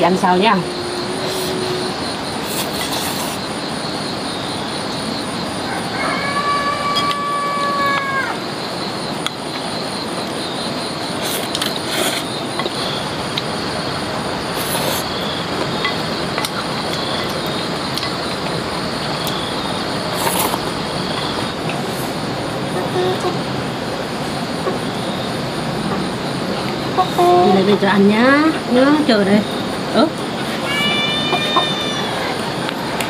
thì ăn sao nhá? Đi đây về cho ăn nhá nhớ chờ đây ớ Ừ.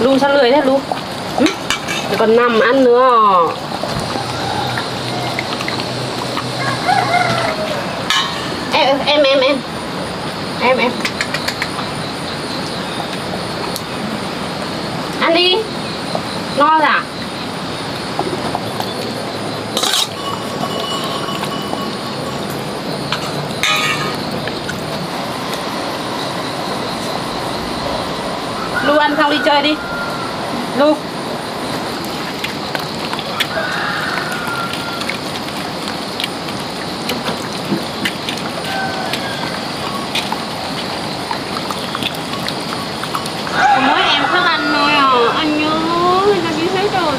Lu sao lười thế Lu? Ừ? Còn nằm ăn nữa em em em. Em em. Em ăn đi. No rồi à? Lu ăn xong đi chơi đi. Lu mỗi em khác ăn thôi à anh nhớ người ta biết hết rồi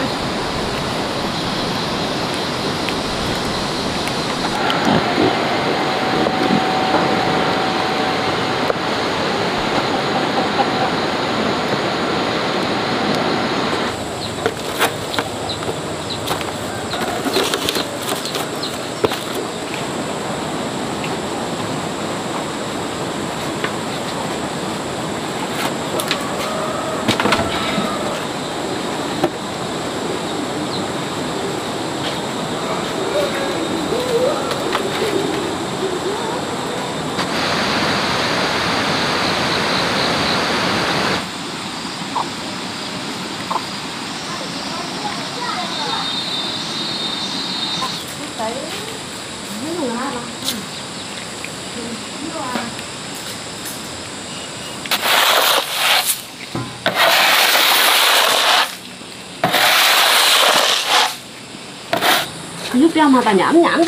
giúp cho mà bà nhảm nhảm.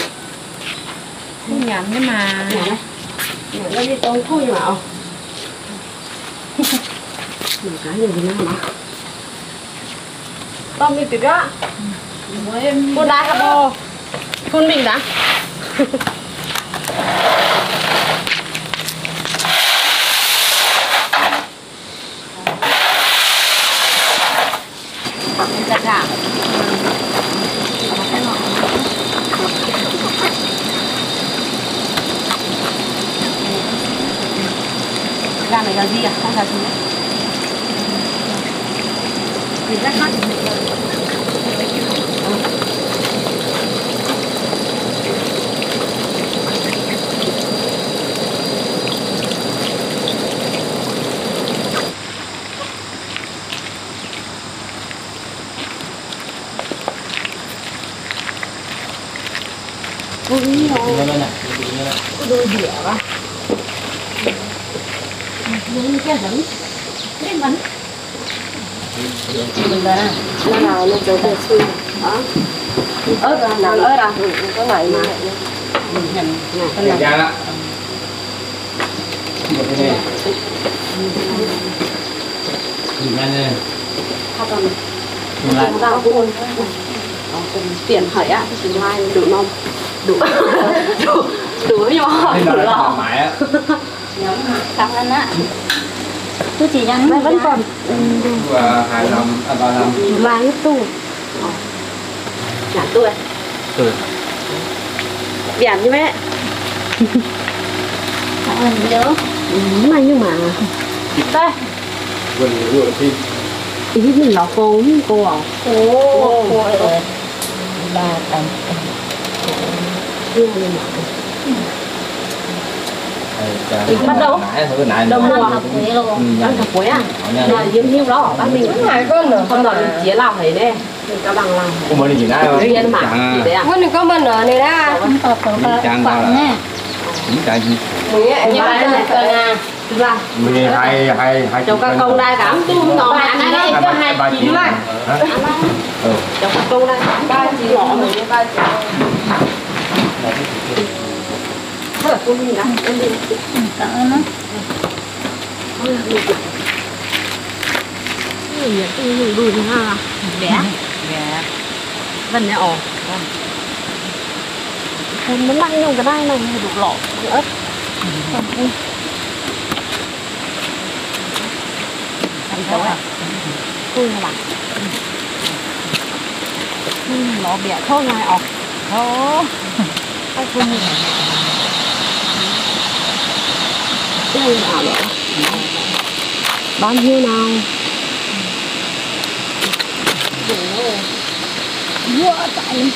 Không nhầm nhưng mà nhảm này nhảm ra đi tôm khui mà. Mà cái gì thì nó mà tôm đi tịt á Phun đá cà bò. Phun mình đã. Giặt gạo. Gà này là gì à? Không gà gì nữa. Thì rất mắt. Đôi đĩa quá. Những cái bánh. Cái bánh. Mình ra. Nó chỗ về xương. Đó. Ớt ra, nào ớt ra. Ừ, Có này mà. Đó. Một cái này. Nhìn nhanh lên. How come? Nhìn lại. Chúng ta phun. Tiền hỏi á, thì mai đủ non. Đủ. Đủ. Đủ nhỏ. Đủ là lọ. thoải mái á. Tôi chỉ nhắn Vẫn còn. Và hai năm, à ba năm. Cái tủ. Nhả tôi. Ừ. Biển như mẹ. cảm ơn nhớ. Mà nhưng mà. Đây. Quần rửa thì Ý mình là cô cô à? Ồ, ôi. Ba tầm. Nhưng mà bắt đầu. Đầu mùa. Học thế luôn. ăn thập quế à? Là yếm hiu đó bác mình Hai con nữa không đòi chế làm thấy nè. Mình cao bằng làm. cũng mới gì nãy Cái viên mà gì đấy à? con đừng là- này cảm nó ăn là cái nhiều đùi ha. Bé. Vân này ồ. Muốn dùng cái này đủ lọ ớt. Thành cháu à. Cùi hả, bạn. Nó thôi này ồ. thôi, Ai không nhìn. Đây nào nữa. Bao nhiêu nào? Vua tại.